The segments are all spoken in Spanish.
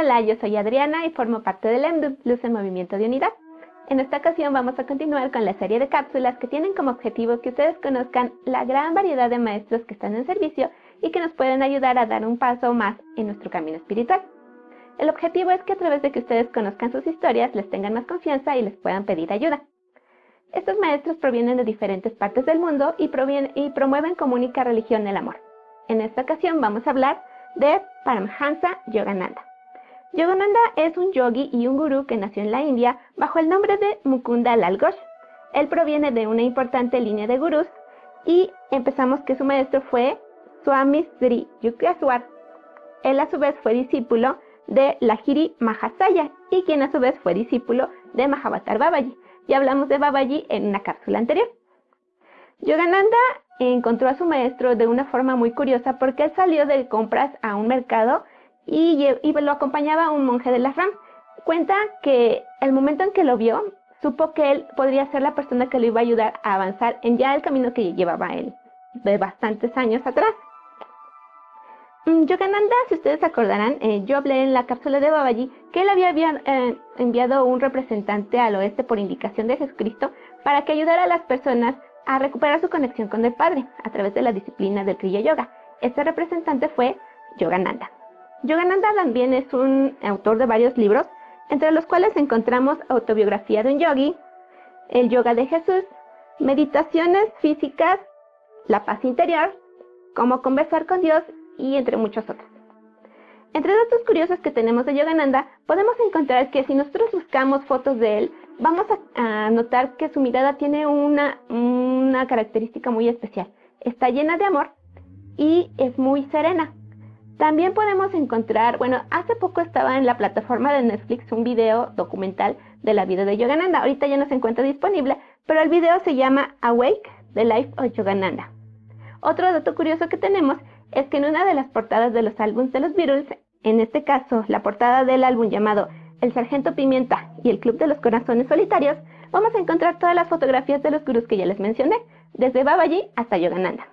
Hola, yo soy Adriana y formo parte del EMDU, Luz en Movimiento de Unidad. En esta ocasión vamos a continuar con la serie de cápsulas que tienen como objetivo que ustedes conozcan la gran variedad de maestros que están en servicio y que nos pueden ayudar a dar un paso más en nuestro camino espiritual. El objetivo es que a través de que ustedes conozcan sus historias les tengan más confianza y les puedan pedir ayuda. Estos maestros provienen de diferentes partes del mundo y, y promueven como única religión el amor. En esta ocasión vamos a hablar de Paramhansa Yogananda. Yogananda es un yogi y un gurú que nació en la India bajo el nombre de Mukunda Lal Ghosh. Él proviene de una importante línea de gurús y empezamos que su maestro fue Swami Sri Yukteswar. Él a su vez fue discípulo de Lahiri Mahasaya y quien a su vez fue discípulo de Mahavatar Babaji. Ya hablamos de Babaji en una cápsula anterior. Yogananda encontró a su maestro de una forma muy curiosa porque él salió de compras a un mercado y, lo acompañaba un monje de la RAM. Cuenta que el momento en que lo vio, supo que él podría ser la persona que lo iba a ayudar a avanzar en ya el camino que llevaba él de bastantes años atrás. Mm, Yogananda, si ustedes acordarán, eh, yo hablé en la cápsula de Babaji que él había eh, enviado un representante al oeste por indicación de Jesucristo para que ayudara a las personas a recuperar su conexión con el Padre a través de la disciplina del Kriya Yoga. Este representante fue Yogananda. Yogananda también es un autor de varios libros, entre los cuales encontramos Autobiografía de un Yogi, El Yoga de Jesús, Meditaciones Físicas, La Paz Interior, Cómo Conversar con Dios y entre muchos otros. Entre datos curiosos que tenemos de Yogananda, podemos encontrar que si nosotros buscamos fotos de él, vamos a, notar que su mirada tiene una, una característica muy especial. Está llena de amor y es muy serena. También podemos encontrar, bueno, hace poco estaba en la plataforma de Netflix un video documental de la vida de Yogananda. Ahorita ya no se encuentra disponible, pero el video se llama Awake, The Life of Yogananda. Otro dato curioso que tenemos es que en una de las portadas de los álbumes de los Beatles, en este caso la portada del álbum llamado El Sargento Pimienta y el Club de los Corazones Solitarios, vamos a encontrar todas las fotografías de los gurús que ya les mencioné, desde Babaji hasta Yogananda.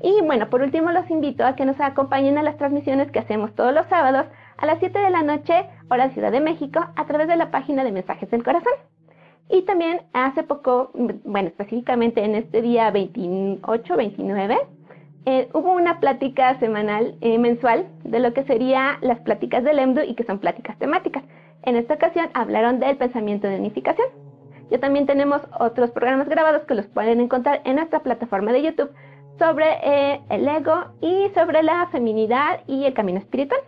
Y bueno, por último los invito a que nos acompañen a las transmisiones que hacemos todos los sábados a las 7 de la noche, hora Ciudad de México, a través de la página de Mensajes del Corazón. Y también hace poco, bueno, específicamente en este día 28, 29, eh, hubo una plática semanal, eh, mensual, de lo que sería las pláticas del EMDU y que son pláticas temáticas. En esta ocasión hablaron del pensamiento de unificación. Ya también tenemos otros programas grabados que los pueden encontrar en nuestra plataforma de YouTube sobre eh, el ego y sobre la feminidad y el camino espiritual.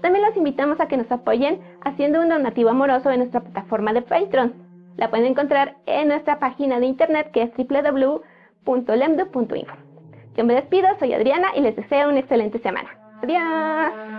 También los invitamos a que nos apoyen haciendo un donativo amoroso en nuestra plataforma de Patreon. La pueden encontrar en nuestra página de internet que es www.lemdo.info. Yo me despido, soy Adriana y les deseo una excelente semana. Adiós.